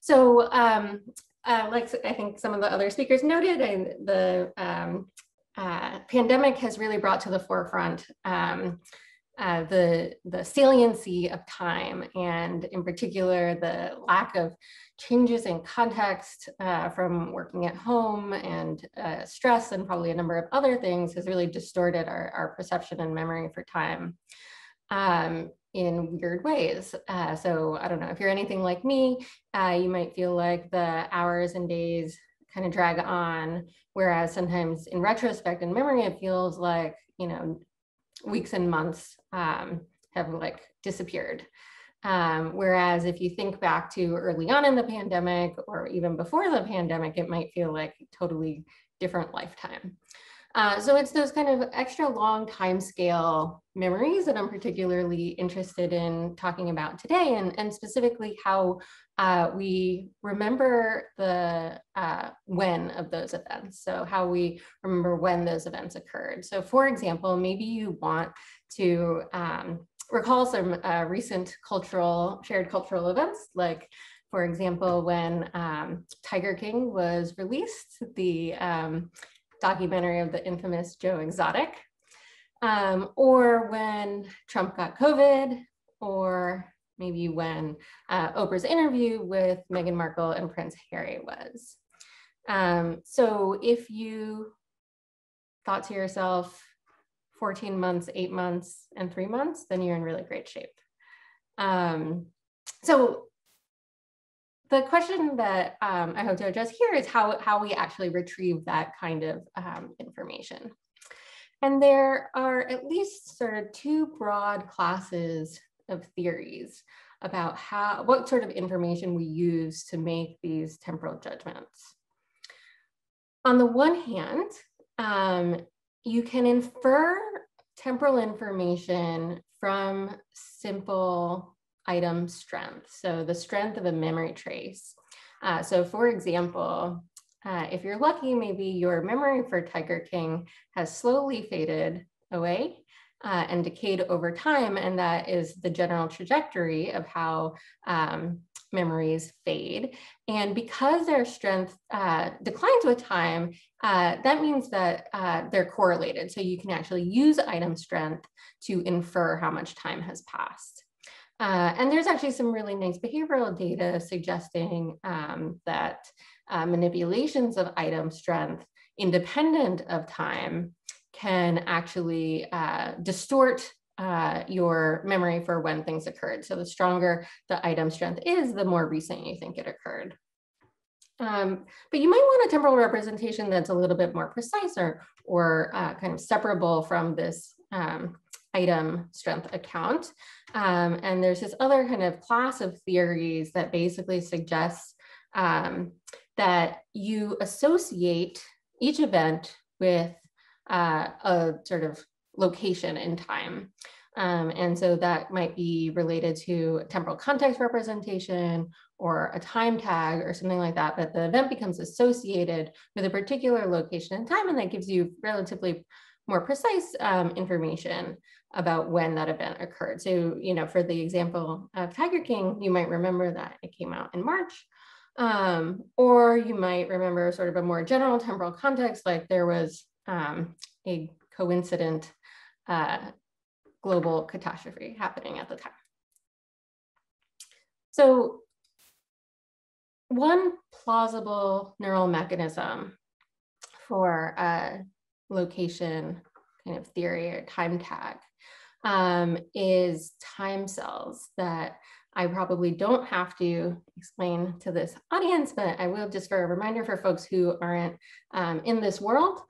So um, uh, like I think some of the other speakers noted, and the um, uh, pandemic has really brought to the forefront um, uh, the, the saliency of time and in particular the lack of changes in context uh, from working at home and uh, stress and probably a number of other things has really distorted our, our perception and memory for time. Um, in weird ways. Uh, so I don't know, if you're anything like me, uh, you might feel like the hours and days kind of drag on, whereas sometimes in retrospect and memory, it feels like, you know, weeks and months um, have like disappeared. Um, whereas if you think back to early on in the pandemic or even before the pandemic, it might feel like totally different lifetime. Uh, so it's those kind of extra long time scale memories that I'm particularly interested in talking about today, and, and specifically how uh, we remember the uh, when of those events. So how we remember when those events occurred. So for example, maybe you want to um, recall some uh, recent cultural, shared cultural events, like for example, when um, Tiger King was released, the um, documentary of the infamous Joe Exotic, um, or when Trump got COVID, or maybe when uh, Oprah's interview with Meghan Markle and Prince Harry was. Um, so if you thought to yourself, 14 months, eight months, and three months, then you're in really great shape. Um, so the question that um, I hope to address here is how, how we actually retrieve that kind of um, information. And there are at least sort of two broad classes of theories about how what sort of information we use to make these temporal judgments. On the one hand, um, you can infer temporal information from simple item strength, so the strength of a memory trace. Uh, so for example, uh, if you're lucky, maybe your memory for Tiger King has slowly faded away uh, and decayed over time. And that is the general trajectory of how um, memories fade. And because their strength uh, declines with time, uh, that means that uh, they're correlated. So you can actually use item strength to infer how much time has passed. Uh, and there's actually some really nice behavioral data suggesting um, that uh, manipulations of item strength independent of time can actually uh, distort uh, your memory for when things occurred. So the stronger the item strength is, the more recent you think it occurred. Um, but you might want a temporal representation that's a little bit more precise or, or uh, kind of separable from this um, item strength account. Um, and there's this other kind of class of theories that basically suggests um, that you associate each event with uh, a sort of location in time. Um, and so that might be related to temporal context representation or a time tag or something like that, but the event becomes associated with a particular location and time, and that gives you relatively more precise um, information about when that event occurred. So, you know, for the example of Tiger King, you might remember that it came out in March, um, or you might remember sort of a more general temporal context, like there was um, a coincident uh, global catastrophe happening at the time. So one plausible neural mechanism for a location kind of theory or time tag um, is time cells that I probably don't have to explain to this audience, but I will just for a reminder for folks who aren't um, in this world.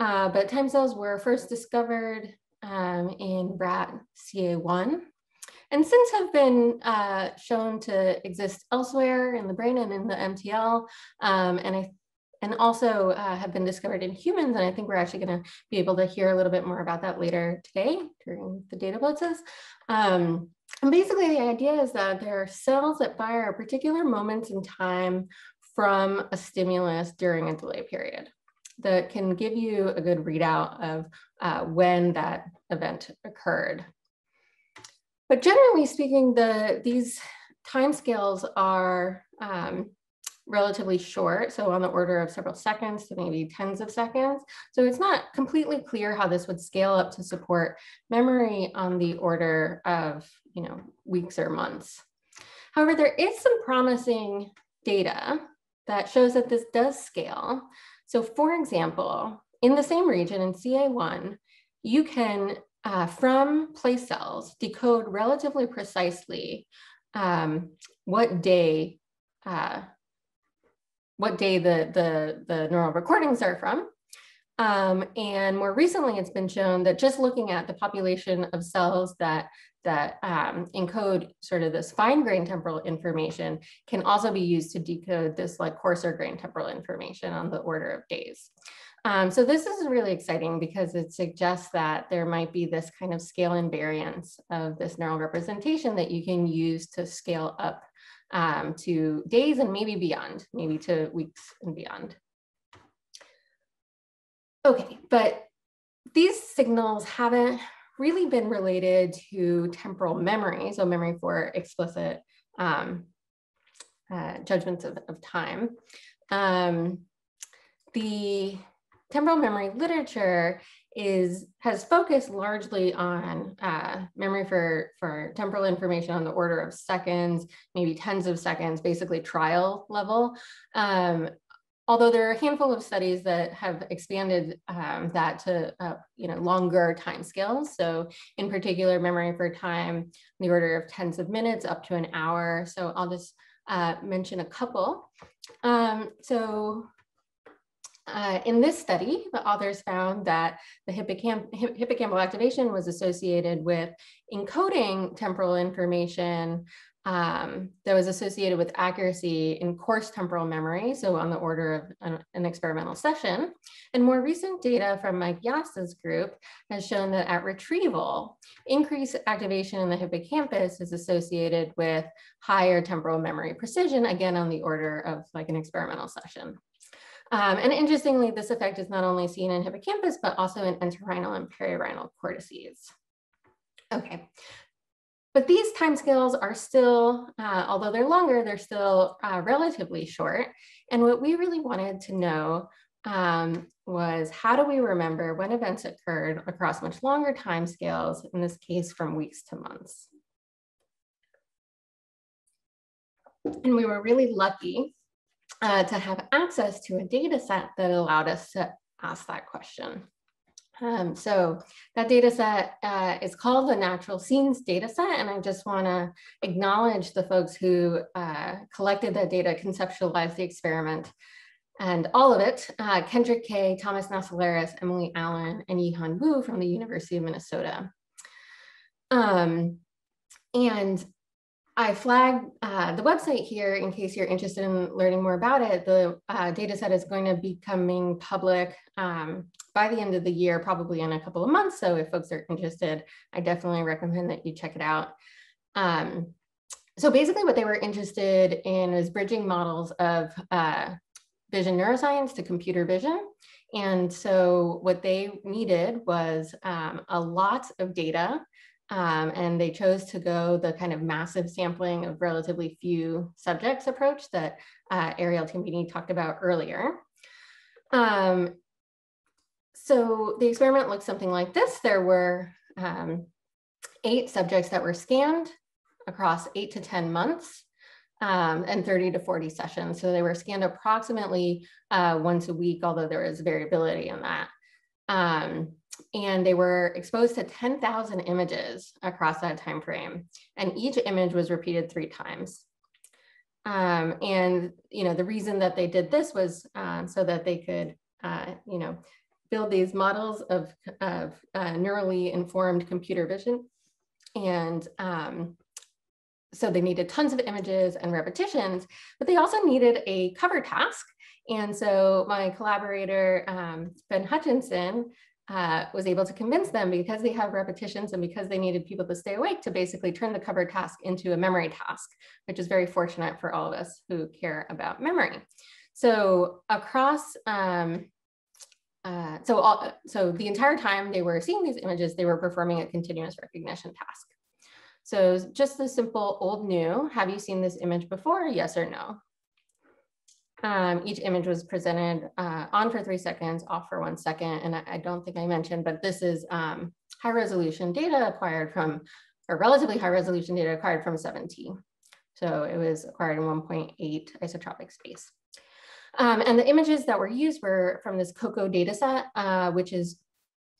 Uh, but time cells were first discovered um, in BRAT CA1 and since have been uh, shown to exist elsewhere in the brain and in the MTL. Um, and I and also uh, have been discovered in humans. And I think we're actually going to be able to hear a little bit more about that later today during the data blitzes. Um, and basically the idea is that there are cells that fire at particular moments in time from a stimulus during a delay period that can give you a good readout of uh, when that event occurred. But generally speaking, the, these timescales are um, relatively short, so on the order of several seconds to maybe tens of seconds. So it's not completely clear how this would scale up to support memory on the order of you know, weeks or months. However, there is some promising data that shows that this does scale. So for example, in the same region in CA1, you can, uh, from place cells, decode relatively precisely um, what day uh, what day the, the, the neural recordings are from. Um, and more recently, it's been shown that just looking at the population of cells that that um, encode sort of this fine grain temporal information can also be used to decode this like coarser grain temporal information on the order of days. Um, so this is really exciting because it suggests that there might be this kind of scale invariance of this neural representation that you can use to scale up um, to days and maybe beyond, maybe to weeks and beyond. Okay, but these signals haven't really been related to temporal memory, so memory for explicit um, uh, judgments of, of time. Um, the temporal memory literature is has focused largely on uh, memory for, for temporal information on the order of seconds, maybe tens of seconds, basically trial level. Um, although there are a handful of studies that have expanded um, that to uh, you know longer time scales. So in particular, memory for time, on the order of tens of minutes up to an hour. So I'll just uh, mention a couple. Um, so uh, in this study, the authors found that the hippocamp hippocampal activation was associated with encoding temporal information um, that was associated with accuracy in coarse temporal memory, so on the order of an, an, experimental session. And more recent data from Mike Yassa's group has shown that at retrieval, increased activation in the hippocampus is associated with higher temporal memory precision, again on the order of like an experimental session. Um, and interestingly, this effect is not only seen in hippocampus, but also in entorhinal and perirhinal cortices. Okay, but these timescales are still, uh, although they're longer, they're still uh, relatively short. And what we really wanted to know um, was how do we remember when events occurred across much longer timescales, in this case from weeks to months. And we were really lucky uh, to have access to a data set that allowed us to ask that question. Um, so that data set uh, is called the natural scenes data set. And I just wanna acknowledge the folks who uh, collected that data, conceptualized the experiment and all of it, uh, Kendrick Kay, Thomas Naselaris, Emily Allen, and Yihan Wu from the University of Minnesota. Um, and I flagged uh, the website here in case you're interested in learning more about it. The uh, data set is going to be coming public um, by the end of the year, probably in a couple of months. So if folks are interested, I definitely recommend that you check it out. Um, so basically what they were interested in is bridging models of uh, vision neuroscience to computer vision. And so what they needed was um, a lot of data um, and they chose to go the kind of massive sampling of relatively few subjects approach that uh, Arielle Tambini talked about earlier. Um, so the experiment looked something like this. There were um, eight subjects that were scanned across eight to 10 months um, and 30 to 40 sessions. So they were scanned approximately uh, once a week, although there was variability in that. Um, and they were exposed to 10,000 images across that time frame. And each image was repeated three times. Um, and you know the reason that they did this was um, so that they could uh, you know build these models of, of uh, neurally informed computer vision. And um, so they needed tons of images and repetitions, but they also needed a cover task. And so my collaborator, um, Ben Hutchinson, uh, was able to convince them because they have repetitions and because they needed people to stay awake to basically turn the cover task into a memory task, which is very fortunate for all of us who care about memory. So across, um, uh, so, all, so the entire time they were seeing these images, they were performing a continuous recognition task. So just the simple old new, have you seen this image before? Yes or no? Um, each image was presented uh, on for three seconds, off for one second. And I, I don't think I mentioned, but this is um, high resolution data acquired from, or relatively high resolution data acquired from 7T. So it was acquired in 1.8 isotropic space. Um, and the images that were used were from this COCO dataset, uh, which is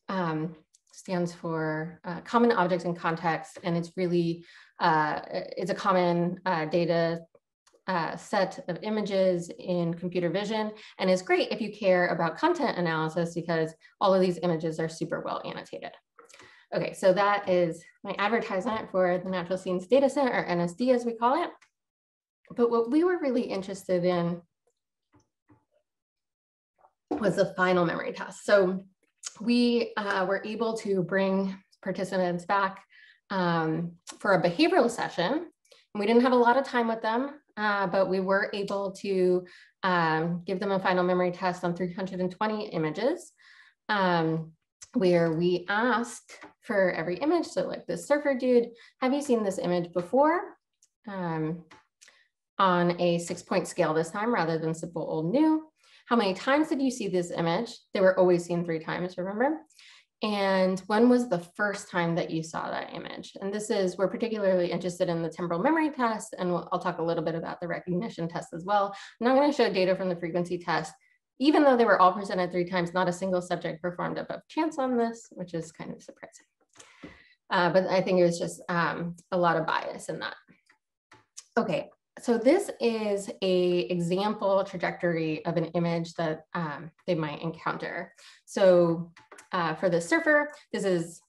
um, stands for uh, Common Objects in Context, and it's really uh, it's a common uh, data uh, set of images in computer vision, and is great if you care about content analysis because all of these images are super well annotated. Okay, so that is my advertisement for the Natural Scenes Dataset, or NSD as we call it. But what we were really interested in was the final memory test. So we uh, were able to bring participants back um, for a behavioral session. We didn't have a lot of time with them, uh, but we were able to um, give them a final memory test on 320 images, um, where we asked for every image. So like this surfer dude, have you seen this image before? Um, on a six point scale this time rather than simple old new. How many times did you see this image? They were always seen three times, remember? And when was the first time that you saw that image? And this is, we're particularly interested in the temporal memory test, and we'll, I'll talk a little bit about the recognition test as well. And I'm not gonna show data from the frequency test. Even though they were all presented three times, not a single subject performed above chance on this, which is kind of surprising. Uh, but I think it was just um, a lot of bias in that. Okay, so this is a example trajectory of an image that um, they might encounter. So uh, for the surfer, this is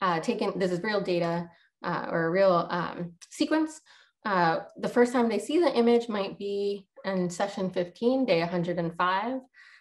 uh, taken, this is real data uh, or a real um, sequence. Uh, the first time they see the image might be in session 15, day 105.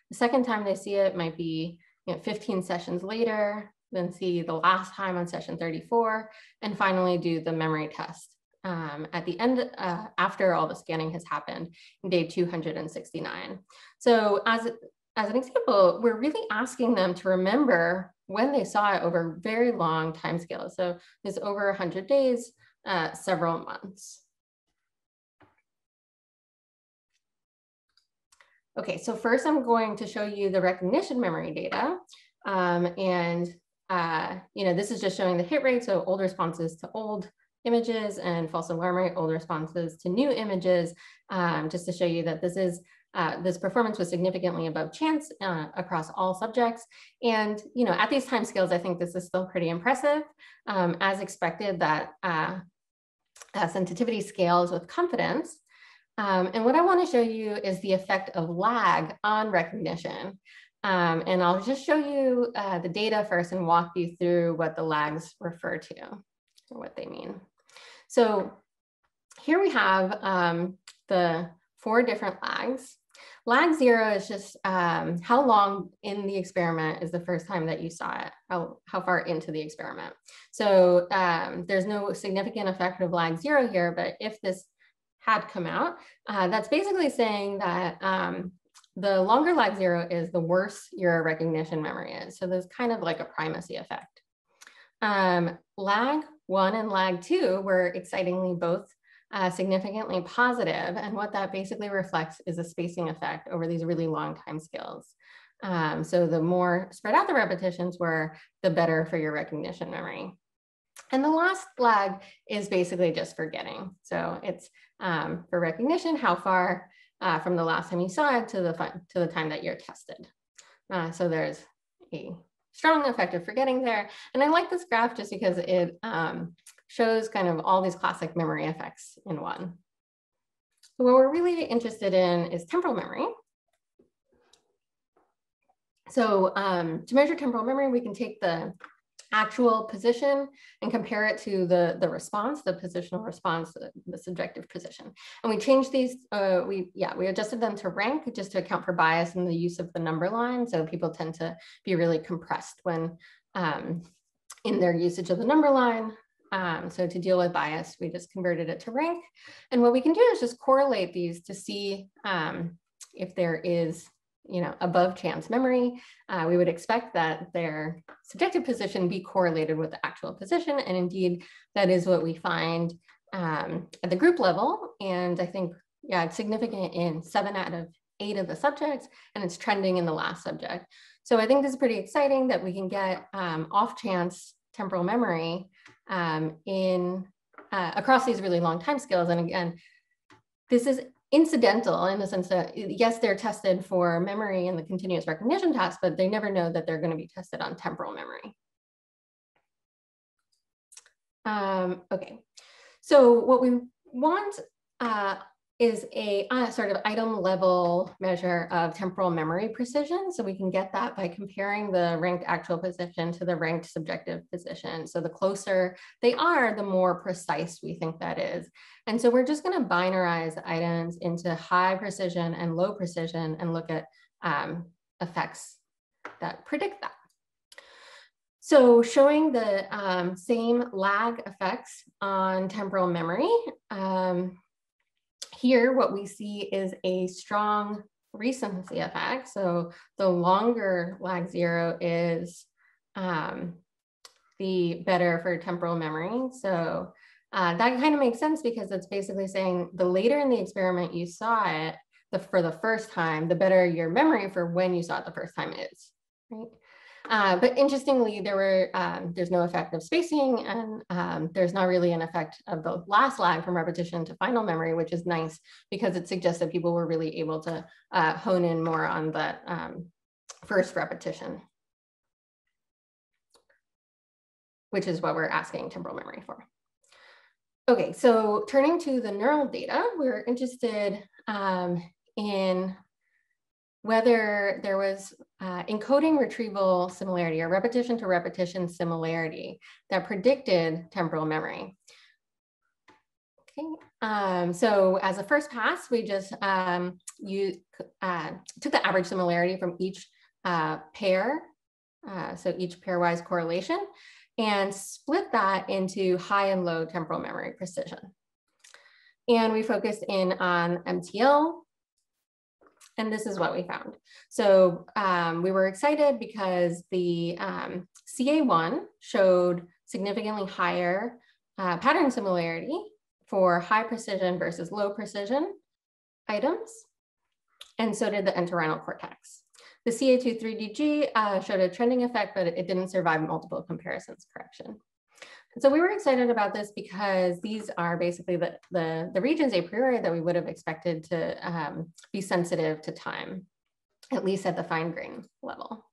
The second time they see it might be you know, 15 sessions later, then see the last time on session 34, and finally do the memory test um, at the end, uh, after all the scanning has happened, day 269. So as, as an example, we're really asking them to remember when they saw it over very long time scales. So it's over 100 days, uh, several months. Okay, so first I'm going to show you the recognition memory data. Um, and, uh, you know, this is just showing the hit rate, so old responses to old images and false alarm rate old responses to new images, um, just to show you that this is uh, this performance was significantly above chance uh, across all subjects. And, you know, at these time scales, I think this is still pretty impressive. Um, as expected, that uh, sensitivity scales with confidence. Um, and what I want to show you is the effect of lag on recognition. Um, and I'll just show you uh, the data first and walk you through what the lags refer to or what they mean. So here we have um, the four different lags. Lag zero is just um, how long in the experiment is the first time that you saw it, how, how far into the experiment. So um, there's no significant effect of lag zero here, but if this had come out, uh, that's basically saying that um, the longer lag zero is, the worse your recognition memory is. So there's kind of like a primacy effect. Um, lag one and lag two were excitingly both uh, significantly positive, And what that basically reflects is a spacing effect over these really long time scales. Um, so the more spread out the repetitions were, the better for your recognition memory. And the last lag is basically just forgetting. So it's um, for recognition, how far uh, from the last time you saw it to the, to the time that you're tested. Uh, so there's a strong effect of forgetting there. And I like this graph just because it um, shows kind of all these classic memory effects in one. So what we're really interested in is temporal memory. So um, to measure temporal memory, we can take the actual position and compare it to the, the response, the positional response, the, the subjective position. And we changed these, uh, we, yeah, we adjusted them to rank just to account for bias in the use of the number line. So people tend to be really compressed when um, in their usage of the number line. Um, so to deal with bias, we just converted it to rank. And what we can do is just correlate these to see um, if there is you know, above chance memory, uh, we would expect that their subjective position be correlated with the actual position. And indeed, that is what we find um, at the group level. And I think, yeah, it's significant in seven out of eight of the subjects, and it's trending in the last subject. So I think this is pretty exciting that we can get um, off chance temporal memory um, in uh, across these really long time scales. And again, this is incidental in the sense that yes, they're tested for memory in the continuous recognition task, but they never know that they're going to be tested on temporal memory. Um, okay, so what we want uh, is a uh, sort of item level measure of temporal memory precision. So we can get that by comparing the ranked actual position to the ranked subjective position. So the closer they are, the more precise we think that is. And so we're just gonna binarize items into high precision and low precision and look at um, effects that predict that. So showing the um, same lag effects on temporal memory, um, here, what we see is a strong recency effect. So the longer lag zero is, um, the better for temporal memory. So uh, that kind of makes sense because it's basically saying the later in the experiment you saw it the, for the first time, the better your memory for when you saw it the first time is, right? Uh, but interestingly, there were um, there's no effect of spacing, and um, there's not really an effect of the last lag from repetition to final memory, which is nice because it suggests that people were really able to uh, hone in more on that um, first repetition, which is what we're asking temporal memory for. Okay, so turning to the neural data, we're interested um, in whether there was uh, encoding retrieval similarity or repetition to repetition similarity that predicted temporal memory. Okay, um, so as a first pass, we just um, you uh, took the average similarity from each uh, pair, uh, so each pairwise correlation, and split that into high and low temporal memory precision. And we focused in on MTL, and this is what we found. So um, we were excited because the um, CA1 showed significantly higher uh, pattern similarity for high precision versus low precision items. And so did the entorhinal cortex. The CA2-3DG uh, showed a trending effect, but it didn't survive multiple comparisons correction. So we were excited about this because these are basically the, the, the regions a priori that we would have expected to um, be sensitive to time, at least at the fine grain level.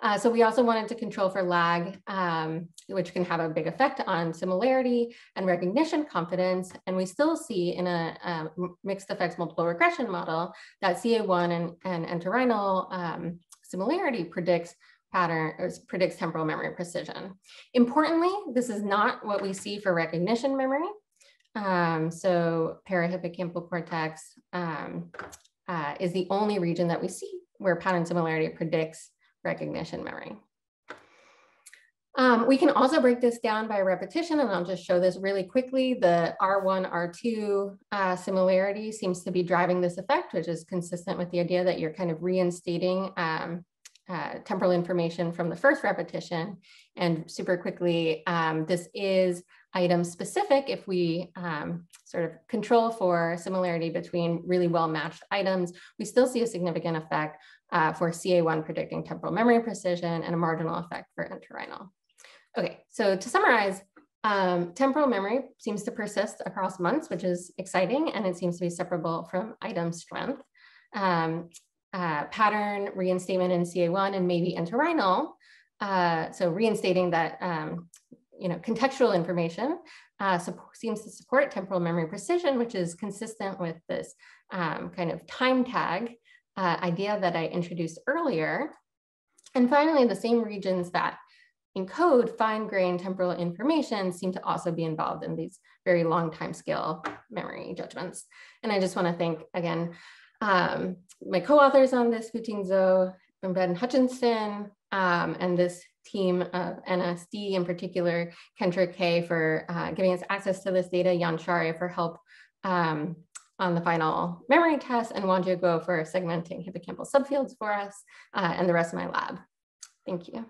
Uh, so we also wanted to control for lag, um, which can have a big effect on similarity and recognition confidence. And we still see in a um, mixed effects multiple regression model that CA1 and, and entorhinal um, similarity predicts pattern or predicts temporal memory precision. Importantly, this is not what we see for recognition memory. Um, so parahippocampal cortex um, uh, is the only region that we see where pattern similarity predicts recognition memory. Um, we can also break this down by repetition, and I'll just show this really quickly. The R1, R2 uh, similarity seems to be driving this effect, which is consistent with the idea that you're kind of reinstating um, uh, temporal information from the first repetition. And super quickly, um, this is item specific if we um, sort of control for similarity between really well matched items, we still see a significant effect uh, for CA1 predicting temporal memory precision and a marginal effect for entorhinal. Okay, so to summarize, um, temporal memory seems to persist across months, which is exciting, and it seems to be separable from item strength. Um, uh, pattern reinstatement in CA1 and maybe entorhinal. Uh, so reinstating that um, you know, contextual information uh, seems to support temporal memory precision, which is consistent with this um, kind of time tag uh, idea that I introduced earlier. And finally, the same regions that encode fine grained temporal information seem to also be involved in these very long time scale memory judgments. And I just wanna thank again, um, my co-authors on this, Futing Zou, Ben Hutchinson, um, and this team of NSD in particular, Kendrick Kay for uh, giving us access to this data, Jan Shari for help um, on the final memory test and Wanju go for segmenting hippocampal subfields for us uh, and the rest of my lab. Thank you.